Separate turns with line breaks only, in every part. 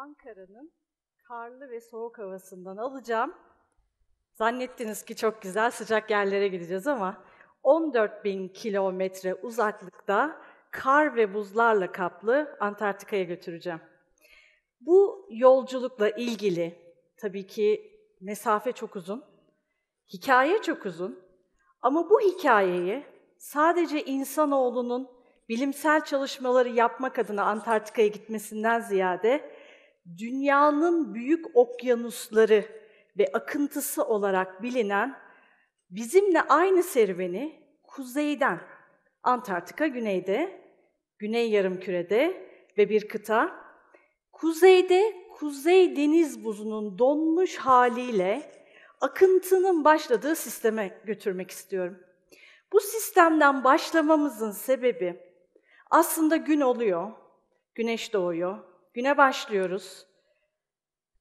Ankara'nın karlı ve soğuk havasından alacağım. Zannettiniz ki çok güzel sıcak yerlere gideceğiz ama 14 bin kilometre uzaklıkta kar ve buzlarla kaplı Antarktika'ya götüreceğim. Bu yolculukla ilgili tabii ki mesafe çok uzun, hikaye çok uzun ama bu hikayeyi sadece insanoğlunun bilimsel çalışmaları yapmak adına Antarktika'ya gitmesinden ziyade dünyanın büyük okyanusları ve akıntısı olarak bilinen bizimle aynı serüveni kuzeyden, Antarktika güneyde, güney yarımkürede ve bir kıta, kuzeyde kuzey deniz buzunun donmuş haliyle akıntının başladığı sisteme götürmek istiyorum. Bu sistemden başlamamızın sebebi aslında gün oluyor, güneş doğuyor, güne başlıyoruz,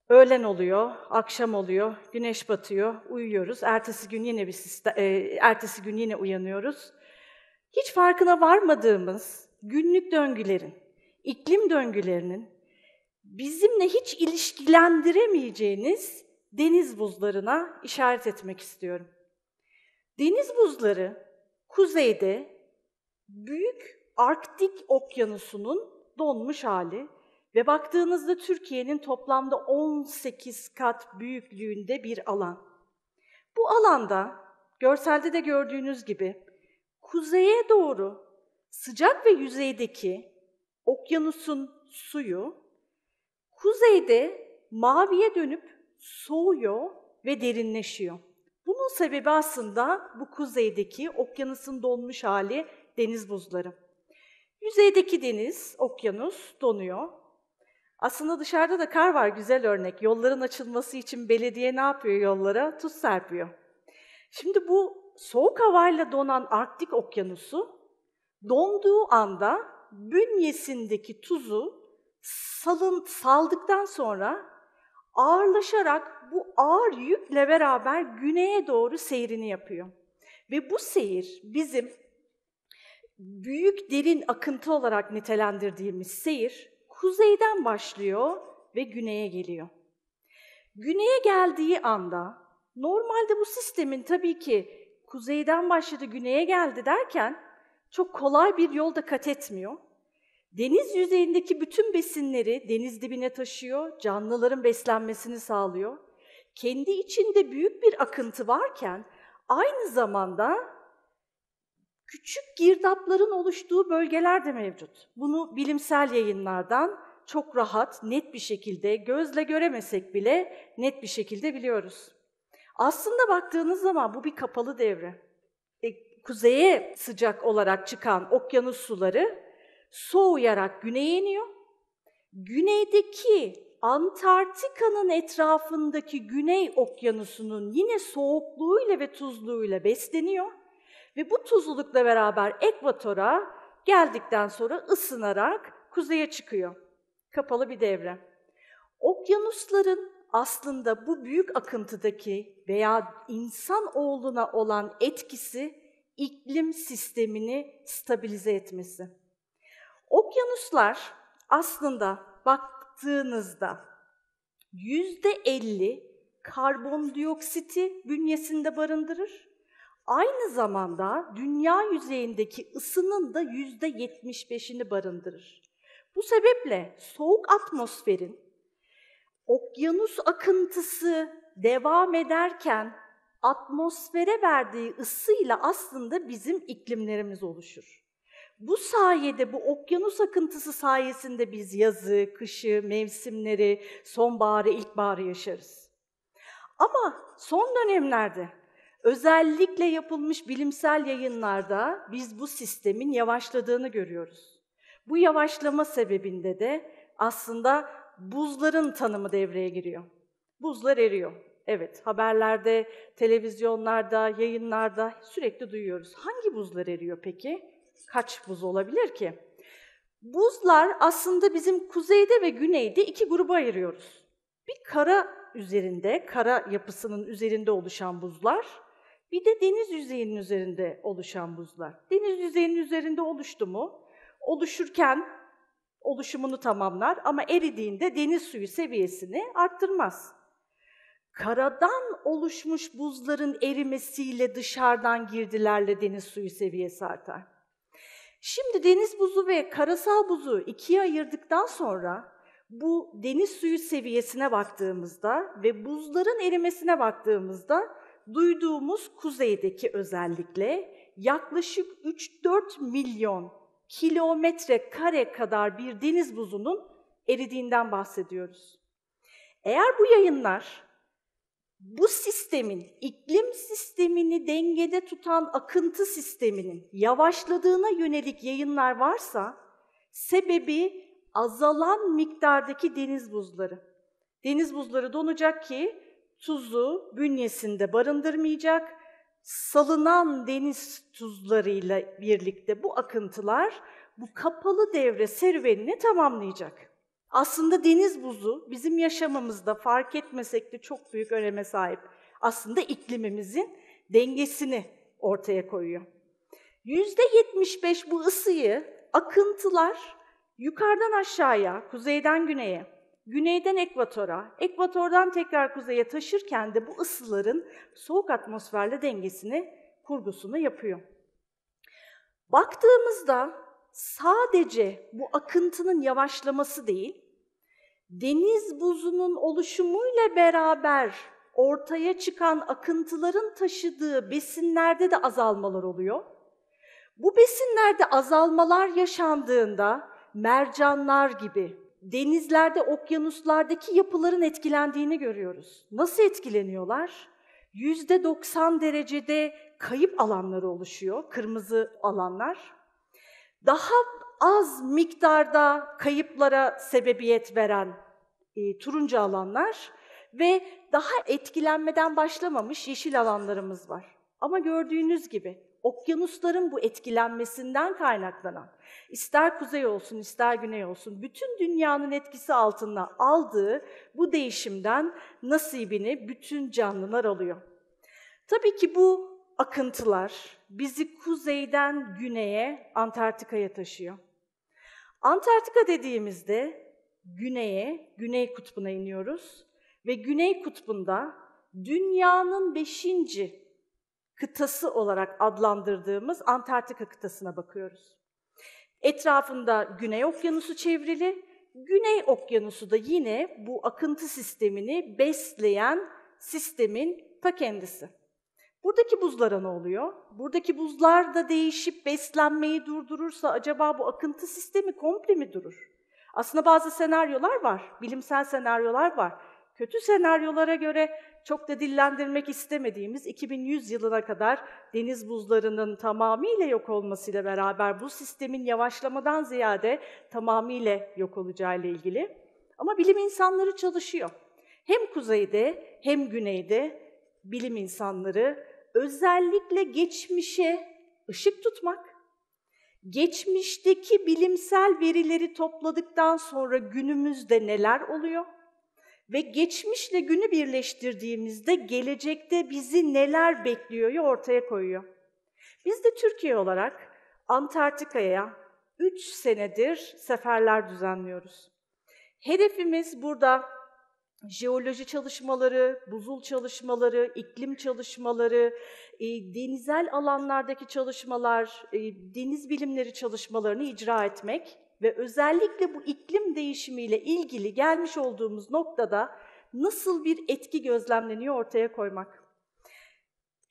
öğlen oluyor, akşam oluyor, güneş batıyor, uyuyoruz. Ertesi gün yine bir sistem, e, ertesi gün yine uyanıyoruz. Hiç farkına varmadığımız günlük döngülerin, iklim döngülerinin bizimle hiç ilişkilendiremeyeceğiniz deniz buzlarına işaret etmek istiyorum. Deniz buzları kuzeyde büyük Arktik okyanusunun donmuş hali ve baktığınızda Türkiye'nin toplamda 18 kat büyüklüğünde bir alan. Bu alanda görselde de gördüğünüz gibi kuzeye doğru sıcak ve yüzeydeki okyanusun suyu kuzeyde maviye dönüp soğuyor ve derinleşiyor. Bunun sebebi aslında bu kuzeydeki okyanusun donmuş hali deniz buzları. Yüzeydeki deniz, okyanus donuyor. Aslında dışarıda da kar var, güzel örnek. Yolların açılması için belediye ne yapıyor yollara? Tuz serpiyor. Şimdi bu soğuk havayla donan Arktik okyanusu donduğu anda bünyesindeki tuzu salın, saldıktan sonra ağırlaşarak bu ağır yükle beraber güneye doğru seyrini yapıyor. Ve bu seyir bizim büyük derin akıntı olarak nitelendirdiğimiz seyir kuzeyden başlıyor ve güneye geliyor. Güneye geldiği anda normalde bu sistemin tabii ki kuzeyden başladı güneye geldi derken çok kolay bir yolda kat etmiyor. Deniz yüzeyindeki bütün besinleri deniz dibine taşıyor, canlıların beslenmesini sağlıyor. Kendi içinde büyük bir akıntı varken aynı zamanda küçük girdapların oluştuğu bölgeler de mevcut. Bunu bilimsel yayınlardan çok rahat, net bir şekilde, gözle göremesek bile net bir şekilde biliyoruz. Aslında baktığınız zaman bu bir kapalı devre. E, kuzeye sıcak olarak çıkan okyanus suları soğuyarak güneye iniyor. Güneydeki Antarktika'nın etrafındaki Güney Okyanusu'nun yine soğukluğuyla ve tuzluğuyla besleniyor ve bu tuzlulukla beraber ekvatora geldikten sonra ısınarak kuzeye çıkıyor. Kapalı bir devre. Okyanusların aslında bu büyük akıntıdaki veya insan oğluna olan etkisi iklim sistemini stabilize etmesi. Okyanuslar aslında baktığınızda yüzde elli karbondioksiti bünyesinde barındırır. Aynı zamanda dünya yüzeyindeki ısının da yüzde yetmiş beşini barındırır. Bu sebeple soğuk atmosferin okyanus akıntısı devam ederken atmosfere verdiği ısıyla aslında bizim iklimlerimiz oluşur. Bu sayede, bu okyanus akıntısı sayesinde biz yazı, kışı, mevsimleri, sonbaharı, ilkbaharı yaşarız. Ama son dönemlerde özellikle yapılmış bilimsel yayınlarda biz bu sistemin yavaşladığını görüyoruz. Bu yavaşlama sebebinde de aslında buzların tanımı devreye giriyor. Buzlar eriyor. Evet, haberlerde, televizyonlarda, yayınlarda sürekli duyuyoruz. Hangi buzlar eriyor peki? Kaç buz olabilir ki? Buzlar aslında bizim kuzeyde ve güneyde iki gruba ayırıyoruz. Bir kara üzerinde, kara yapısının üzerinde oluşan buzlar, bir de deniz yüzeyinin üzerinde oluşan buzlar. Deniz yüzeyinin üzerinde oluştu mu? Oluşurken oluşumunu tamamlar ama eridiğinde deniz suyu seviyesini arttırmaz. Karadan oluşmuş buzların erimesiyle dışarıdan girdilerle deniz suyu seviyesi artar. Şimdi deniz buzu ve karasal buzu ikiye ayırdıktan sonra bu deniz suyu seviyesine baktığımızda ve buzların erimesine baktığımızda duyduğumuz kuzeydeki özellikle yaklaşık 3-4 milyon kilometre kare kadar bir deniz buzunun eridiğinden bahsediyoruz. Eğer bu yayınlar bu sistemin, iklim sistemini dengede tutan akıntı sisteminin yavaşladığına yönelik yayınlar varsa, sebebi azalan miktardaki deniz buzları. Deniz buzları donacak ki tuzu bünyesinde barındırmayacak, salınan deniz tuzlarıyla birlikte bu akıntılar bu kapalı devre serüvenini tamamlayacak. Aslında deniz buzu bizim yaşamımızda fark etmesek de çok büyük öneme sahip. Aslında iklimimizin dengesini ortaya koyuyor. Yüzde 75 bu ısıyı akıntılar yukarıdan aşağıya, kuzeyden güneye, güneyden ekvatora, ekvatordan tekrar kuzeye taşırken de bu ısıların soğuk atmosferle dengesini, kurgusunu yapıyor. Baktığımızda sadece bu akıntının yavaşlaması değil, deniz buzunun oluşumuyla beraber ortaya çıkan akıntıların taşıdığı besinlerde de azalmalar oluyor. Bu besinlerde azalmalar yaşandığında mercanlar gibi denizlerde, okyanuslardaki yapıların etkilendiğini görüyoruz. Nasıl etkileniyorlar? Yüzde 90 derecede kayıp alanları oluşuyor, kırmızı alanlar daha az miktarda kayıplara sebebiyet veren e, turuncu alanlar ve daha etkilenmeden başlamamış yeşil alanlarımız var. Ama gördüğünüz gibi okyanusların bu etkilenmesinden kaynaklanan, ister kuzey olsun ister güney olsun, bütün dünyanın etkisi altına aldığı bu değişimden nasibini bütün canlılar alıyor. Tabii ki bu akıntılar bizi kuzeyden güneye Antarktika'ya taşıyor. Antarktika dediğimizde güneye, güney kutbuna iniyoruz ve güney kutbunda dünyanın beşinci kıtası olarak adlandırdığımız Antarktika kıtasına bakıyoruz. Etrafında Güney Okyanusu çevrili, Güney Okyanusu da yine bu akıntı sistemini besleyen sistemin ta kendisi. Buradaki buzlara ne oluyor? Buradaki buzlar da değişip beslenmeyi durdurursa acaba bu akıntı sistemi komple mi durur? Aslında bazı senaryolar var, bilimsel senaryolar var. Kötü senaryolara göre çok da dillendirmek istemediğimiz 2100 yılına kadar deniz buzlarının tamamıyla yok olmasıyla beraber bu sistemin yavaşlamadan ziyade tamamıyla yok olacağı ile ilgili. Ama bilim insanları çalışıyor. Hem kuzeyde hem güneyde bilim insanları özellikle geçmişe ışık tutmak, geçmişteki bilimsel verileri topladıktan sonra günümüzde neler oluyor ve geçmişle günü birleştirdiğimizde gelecekte bizi neler bekliyor ortaya koyuyor. Biz de Türkiye olarak Antarktika'ya 3 senedir seferler düzenliyoruz. Hedefimiz burada jeoloji çalışmaları, buzul çalışmaları, iklim çalışmaları, e, denizel alanlardaki çalışmalar, e, deniz bilimleri çalışmalarını icra etmek ve özellikle bu iklim değişimiyle ilgili gelmiş olduğumuz noktada nasıl bir etki gözlemleniyor ortaya koymak.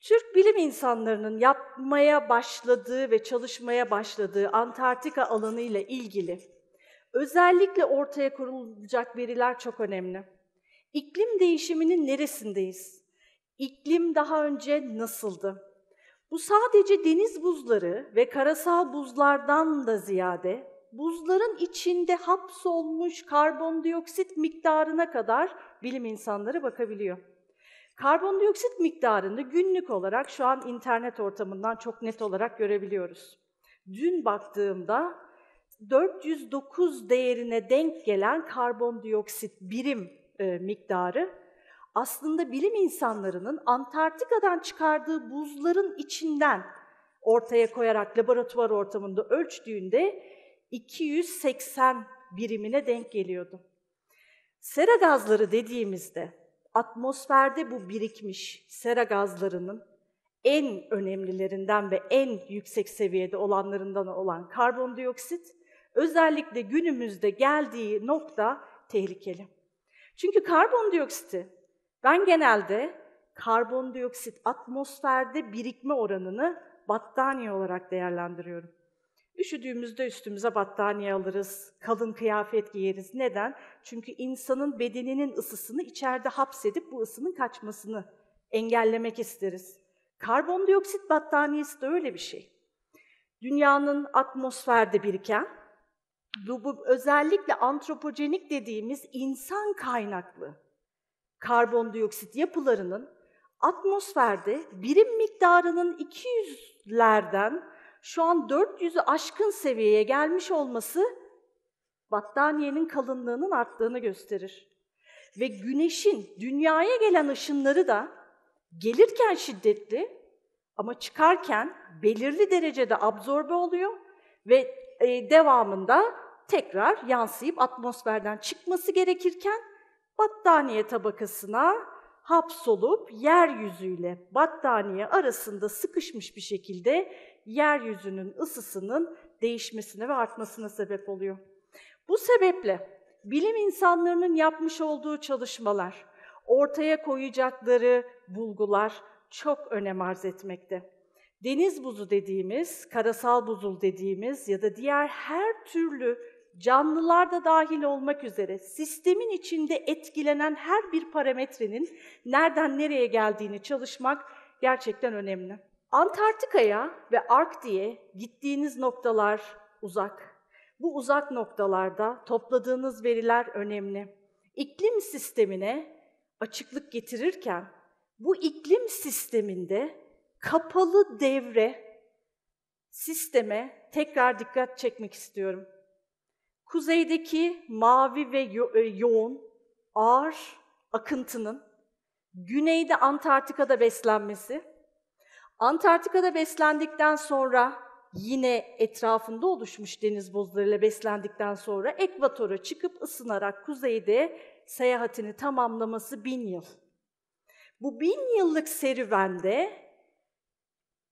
Türk bilim insanlarının yapmaya başladığı ve çalışmaya başladığı Antarktika alanı ile ilgili özellikle ortaya kurulacak veriler çok önemli. İklim değişiminin neresindeyiz? İklim daha önce nasıldı? Bu sadece deniz buzları ve karasal buzlardan da ziyade buzların içinde hapsolmuş karbondioksit miktarına kadar bilim insanları bakabiliyor. Karbondioksit miktarını günlük olarak şu an internet ortamından çok net olarak görebiliyoruz. Dün baktığımda 409 değerine denk gelen karbondioksit birim e, miktarı aslında bilim insanlarının Antarktika'dan çıkardığı buzların içinden ortaya koyarak laboratuvar ortamında ölçtüğünde 280 birimine denk geliyordu. Sera gazları dediğimizde atmosferde bu birikmiş sera gazlarının en önemlilerinden ve en yüksek seviyede olanlarından olan karbondioksit özellikle günümüzde geldiği nokta tehlikeli. Çünkü karbondioksiti ben genelde karbondioksit atmosferde birikme oranını battaniye olarak değerlendiriyorum. Üşüdüğümüzde üstümüze battaniye alırız, kalın kıyafet giyeriz. Neden? Çünkü insanın bedeninin ısısını içeride hapsedip bu ısının kaçmasını engellemek isteriz. Karbondioksit battaniyesi de öyle bir şey. Dünyanın atmosferde biriken, bu, bu özellikle antropojenik dediğimiz insan kaynaklı karbondioksit yapılarının atmosferde birim miktarının 200'lerden şu an 400'ü aşkın seviyeye gelmiş olması battaniyenin kalınlığının arttığını gösterir. Ve güneşin dünyaya gelen ışınları da gelirken şiddetli ama çıkarken belirli derecede absorbe oluyor ve e, devamında tekrar yansıyıp atmosferden çıkması gerekirken battaniye tabakasına hapsolup yeryüzüyle battaniye arasında sıkışmış bir şekilde yeryüzünün ısısının değişmesine ve artmasına sebep oluyor. Bu sebeple bilim insanlarının yapmış olduğu çalışmalar, ortaya koyacakları bulgular çok önem arz etmekte. Deniz buzu dediğimiz, karasal buzul dediğimiz ya da diğer her türlü canlılar da dahil olmak üzere sistemin içinde etkilenen her bir parametrenin nereden nereye geldiğini çalışmak gerçekten önemli. Antarktika'ya ve Arktik'e gittiğiniz noktalar uzak. Bu uzak noktalarda topladığınız veriler önemli. İklim sistemine açıklık getirirken bu iklim sisteminde kapalı devre sisteme tekrar dikkat çekmek istiyorum. Kuzeydeki mavi ve yo- e, yoğun, ağır akıntının güneyde Antarktika'da beslenmesi, Antarktika'da beslendikten sonra yine etrafında oluşmuş deniz buzlarıyla beslendikten sonra ekvatora çıkıp ısınarak kuzeyde seyahatini tamamlaması bin yıl. Bu bin yıllık serüvende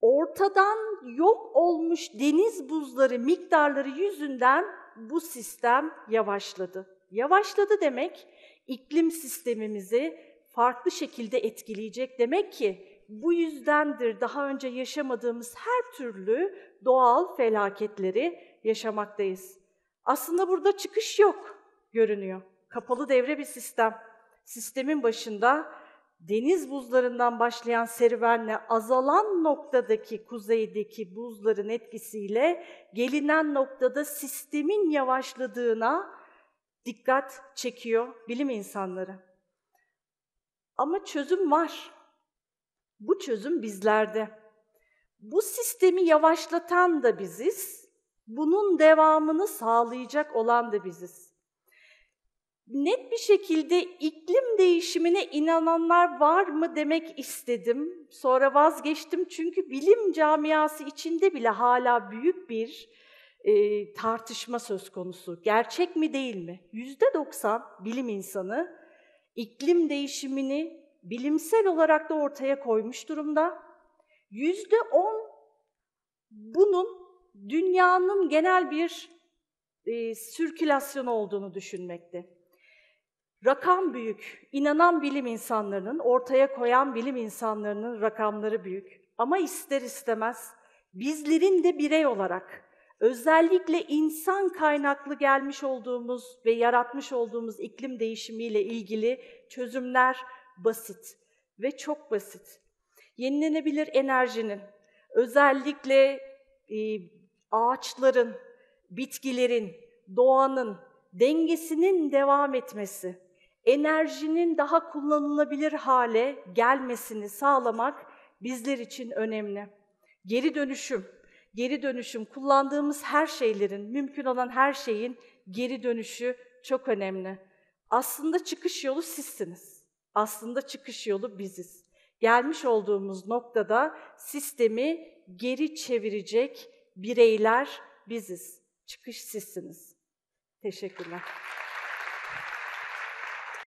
ortadan yok olmuş deniz buzları miktarları yüzünden bu sistem yavaşladı. Yavaşladı demek iklim sistemimizi farklı şekilde etkileyecek demek ki bu yüzdendir daha önce yaşamadığımız her türlü doğal felaketleri yaşamaktayız. Aslında burada çıkış yok görünüyor. Kapalı devre bir sistem. Sistemin başında deniz buzlarından başlayan serüvenle azalan noktadaki kuzeydeki buzların etkisiyle gelinen noktada sistemin yavaşladığına dikkat çekiyor bilim insanları. Ama çözüm var. Bu çözüm bizlerde. Bu sistemi yavaşlatan da biziz, bunun devamını sağlayacak olan da biziz. Net bir şekilde iklim değişimine inananlar var mı demek istedim. Sonra vazgeçtim çünkü bilim camiası içinde bile hala büyük bir e, tartışma söz konusu. Gerçek mi değil mi? Yüzde doksan bilim insanı iklim değişimini bilimsel olarak da ortaya koymuş durumda. Yüzde on bunun dünyanın genel bir e, sirkülasyonu olduğunu düşünmekte. Rakam büyük, inanan bilim insanlarının, ortaya koyan bilim insanlarının rakamları büyük. Ama ister istemez bizlerin de birey olarak özellikle insan kaynaklı gelmiş olduğumuz ve yaratmış olduğumuz iklim değişimiyle ilgili çözümler basit ve çok basit. Yenilenebilir enerjinin, özellikle e, ağaçların, bitkilerin, doğanın dengesinin devam etmesi, enerjinin daha kullanılabilir hale gelmesini sağlamak bizler için önemli. Geri dönüşüm, geri dönüşüm kullandığımız her şeylerin, mümkün olan her şeyin geri dönüşü çok önemli. Aslında çıkış yolu sizsiniz. Aslında çıkış yolu biziz. Gelmiş olduğumuz noktada sistemi geri çevirecek bireyler biziz. Çıkış sizsiniz. Teşekkürler.